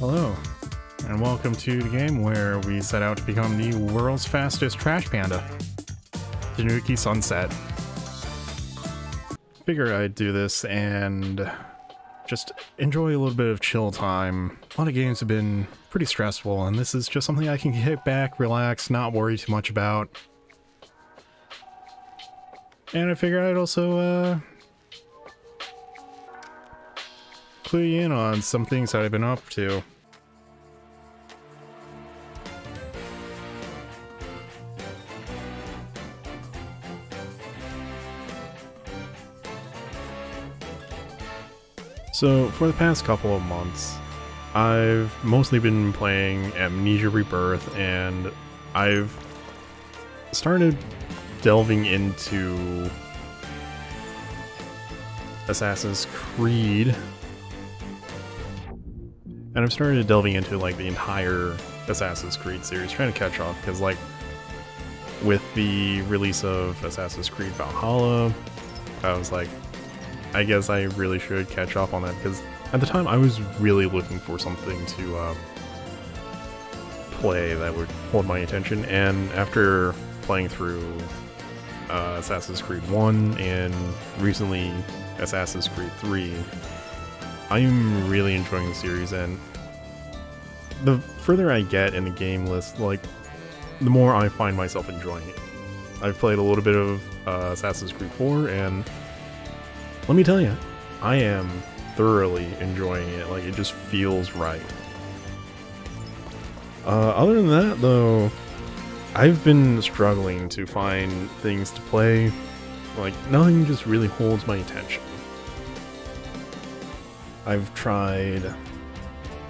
Hello, and welcome to the game where we set out to become the world's fastest trash panda, Tanuki Sunset. Figure I'd do this and just enjoy a little bit of chill time. A lot of games have been pretty stressful, and this is just something I can get back, relax, not worry too much about. And I figured I'd also, uh, clue you in on some things that I've been up to. So, for the past couple of months, I've mostly been playing Amnesia Rebirth, and I've started delving into Assassin's Creed. And I've started delving into like the entire Assassin's Creed series, trying to catch up because like with the release of Assassin's Creed Valhalla, I was like, I guess I really should catch up on that because at the time I was really looking for something to uh, play that would hold my attention, and after playing through uh, Assassin's Creed 1 and recently Assassin's Creed 3, I'm really enjoying the series, and the further I get in the game list, like, the more I find myself enjoying it. I've played a little bit of uh, Assassin's Creed 4, and let me tell you, I am thoroughly enjoying it. Like, it just feels right. Uh, other than that, though, I've been struggling to find things to play. Like, nothing just really holds my attention. I've tried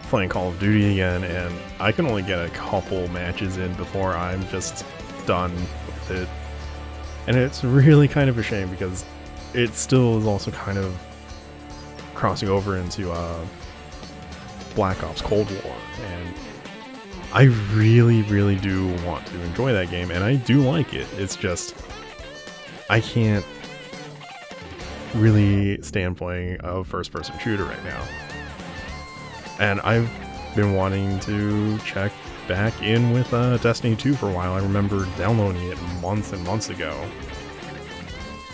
playing Call of Duty again, and I can only get a couple matches in before I'm just done with it. And it's really kind of a shame because it still is also kind of crossing over into uh, Black Ops Cold War, and I really, really do want to enjoy that game, and I do like it. It's just I can't really stand playing a first-person shooter right now, and I've been wanting to check back in with uh, Destiny 2 for a while. I remember downloading it months and months ago,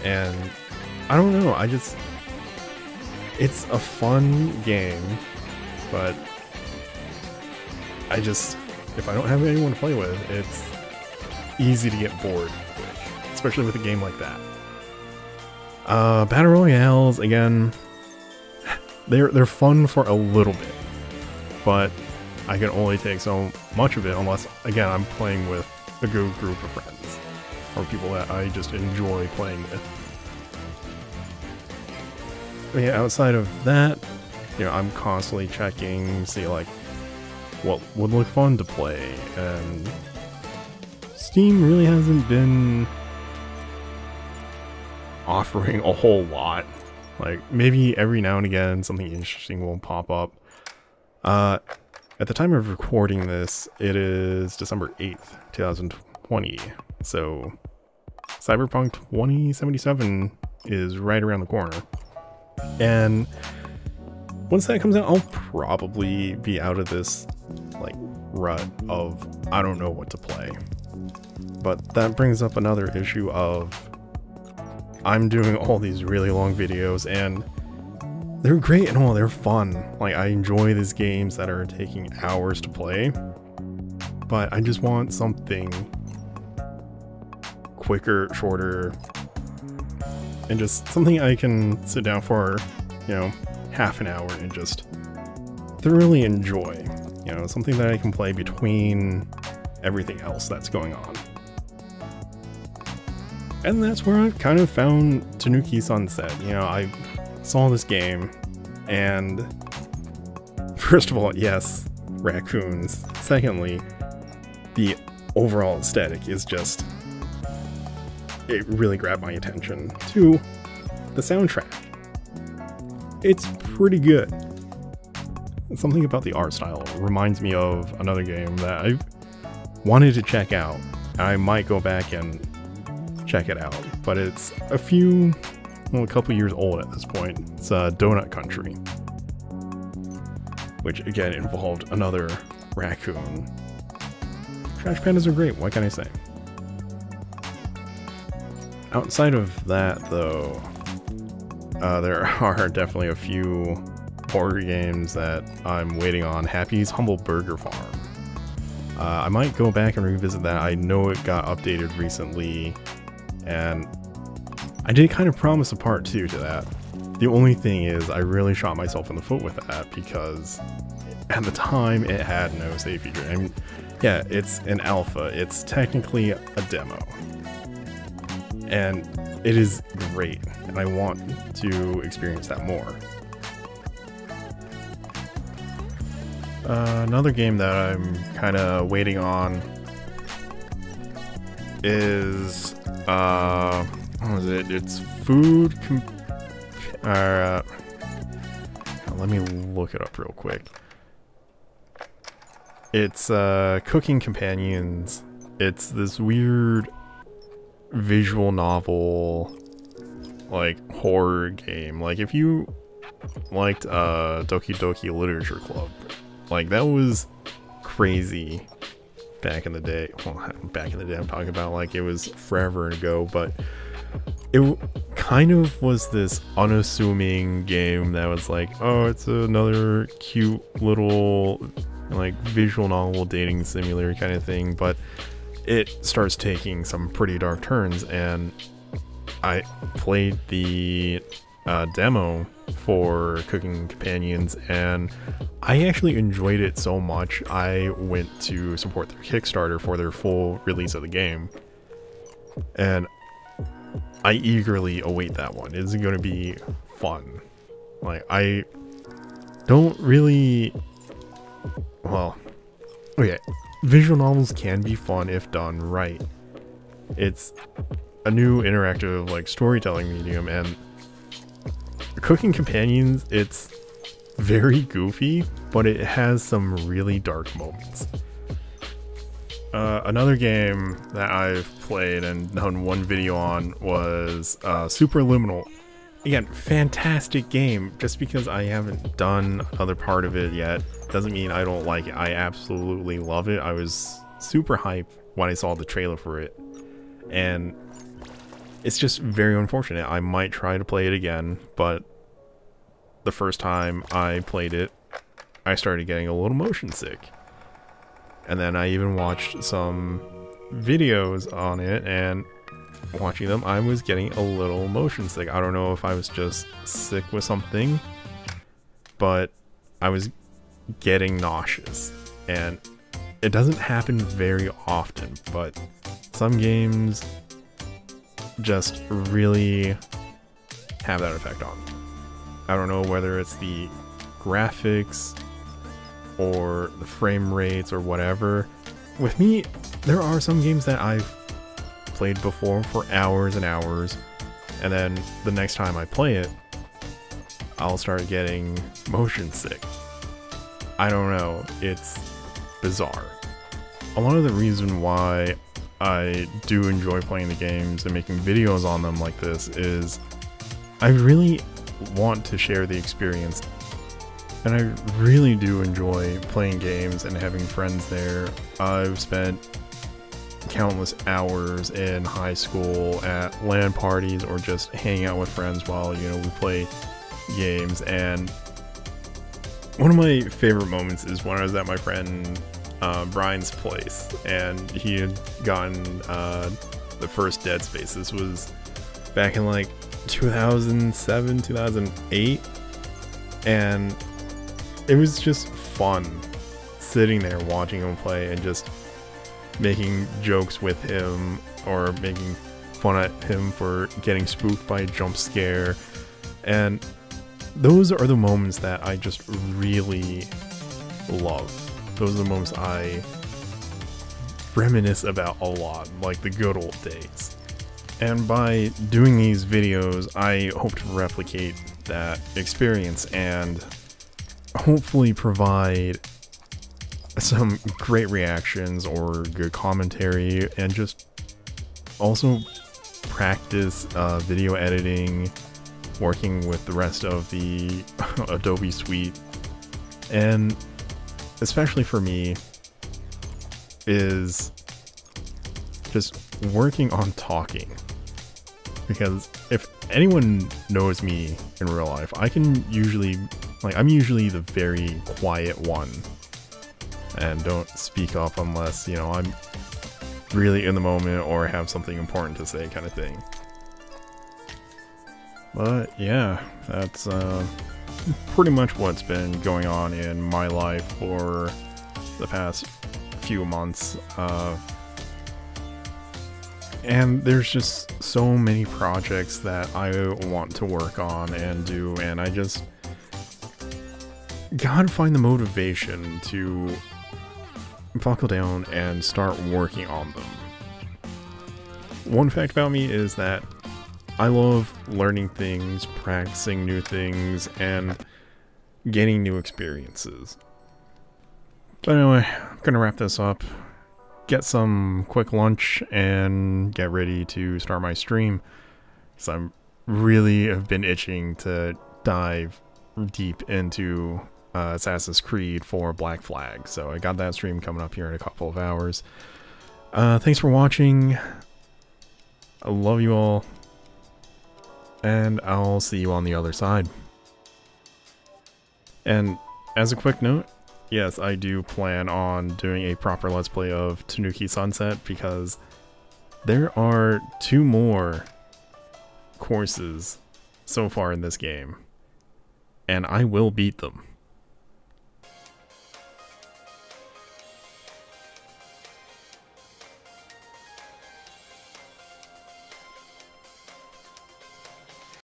and I don't know. I just it's a fun game, but I just if I don't have anyone to play with, it's easy to get bored especially with a game like that. Uh, battle royales again. They're they're fun for a little bit, but I can only take so much of it unless again I'm playing with a good group of friends or people that I just enjoy playing with yeah, outside of that, you know, I'm constantly checking, see like what would look fun to play, and Steam really hasn't been offering a whole lot. Like maybe every now and again something interesting will pop up. Uh, at the time of recording this, it is December 8th, 2020. So Cyberpunk 2077 is right around the corner. And once that comes out, I'll probably be out of this like rut of I don't know what to play. But that brings up another issue of I'm doing all these really long videos and they're great and all, they're fun. Like I enjoy these games that are taking hours to play. But I just want something quicker, shorter, and just something I can sit down for, you know, half an hour and just thoroughly enjoy. You know, something that I can play between everything else that's going on. And that's where I've kind of found Tanuki Sunset. You know, I saw this game, and first of all, yes, raccoons. Secondly, the overall aesthetic is just it really grabbed my attention. Two, the soundtrack. It's pretty good. Something about the art style reminds me of another game that I've wanted to check out. I might go back and check it out, but it's a few, well, a couple years old at this point. It's uh, Donut Country. which again involved another raccoon. Trash pandas are great, what can I say? Outside of that, though, uh, there are definitely a few horror games that I'm waiting on. Happy's Humble Burger Farm. Uh, I might go back and revisit that. I know it got updated recently, and I did kind of promise a part two to that. The only thing is, I really shot myself in the foot with that because at the time it had no save feature. I mean, yeah, it's an alpha. It's technically a demo. And it is great, and I want to experience that more. Uh, another game that I'm kind of waiting on is, uh, what was it? It's Food uh, let me look it up real quick. It's uh, Cooking Companions. It's this weird visual novel, like horror game. Like if you liked uh, Doki Doki Literature Club, like that was crazy back in the day. Well, back in the day, I'm talking about like it was forever ago, but it kind of was this unassuming game that was like, oh, it's another cute little like visual novel dating simulator kind of thing, but it starts taking some pretty dark turns and I played the uh, demo for Cooking Companions and I actually enjoyed it so much I went to support their Kickstarter for their full release of the game. And I eagerly await that one. It's going to be fun. Like, I don't really... Well, okay. Visual novels can be fun if done right. It's a new interactive, like, storytelling medium, and Cooking Companions, it's very goofy, but it has some really dark moments. Uh, another game that I've played and done one video on was uh, Superliminal. Again, fantastic game. Just because I haven't done another part of it yet doesn't mean I don't like it. I absolutely love it. I was super hyped when I saw the trailer for it. And it's just very unfortunate. I might try to play it again, but the first time I played it, I started getting a little motion sick. And then I even watched some videos on it and watching them, I was getting a little motion sick. I don't know if I was just sick with something, but I was getting nauseous. And it doesn't happen very often, but some games just really have that effect on me. I don't know whether it's the graphics or the frame rates or whatever. With me, there are some games that I've played before for hours and hours, and then the next time I play it, I'll start getting motion sick. I don't know, it's bizarre. A lot of the reason why I do enjoy playing the games and making videos on them like this is I really want to share the experience and I really do enjoy playing games and having friends there. I've spent countless hours in high school at LAN parties or just hanging out with friends while, you know, we play games. And one of my favorite moments is when I was at my friend uh, Brian's place and he had gotten uh, the first Dead Space. This was back in like 2007, 2008. And it was just fun sitting there watching him play and just making jokes with him or making fun at him for getting spooked by a jump scare. And those are the moments that I just really love. Those are the moments I reminisce about a lot, like the good old days. And by doing these videos, I hope to replicate that experience and hopefully provide some great reactions or good commentary and just also practice uh, video editing, working with the rest of the Adobe suite. And especially for me, is just working on talking. Because if anyone knows me in real life, I can usually, like, I'm usually the very quiet one. And don't speak up unless, you know, I'm really in the moment or have something important to say kind of thing. But yeah, that's uh, pretty much what's been going on in my life for the past few months. Uh, and there's just so many projects that I want to work on and do, and I just gotta find the motivation to buckle down and start working on them. One fact about me is that I love learning things, practicing new things, and gaining new experiences. But anyway, I'm gonna wrap this up, get some quick lunch, and get ready to start my stream. Because I'm really have been itching to dive deep into uh, Assassin's Creed 4 Black Flag. So I got that stream coming up here in a couple of hours. Uh, thanks for watching. I love you all. And I'll see you on the other side. And as a quick note, yes, I do plan on doing a proper Let's Play of Tanuki Sunset because there are two more courses so far in this game. And I will beat them.